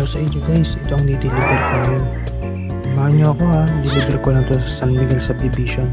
Hello sa inyo guys, ito ang dideliver ko ngayon. Samahan nyo ako ha, deliver ko lang to sa San Miguel Subdivision.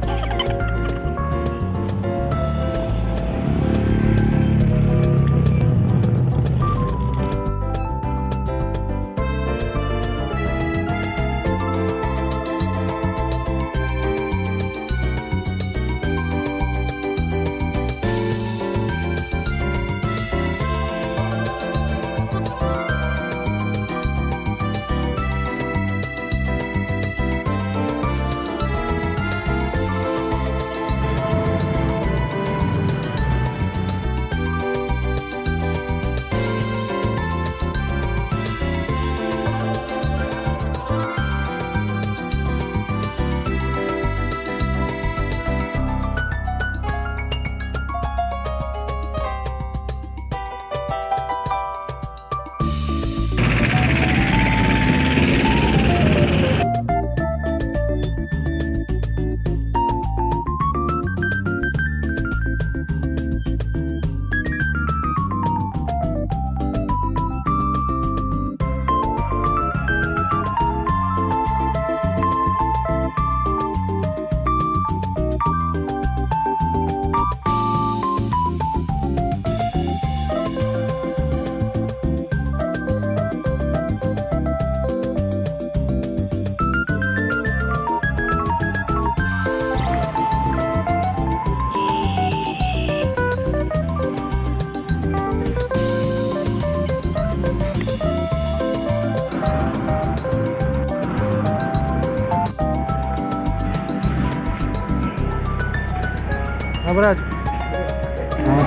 Ah, Brad.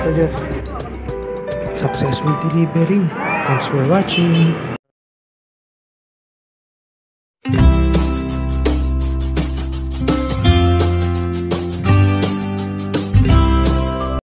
Sa Diyos. Successful delivery. Thanks for watching.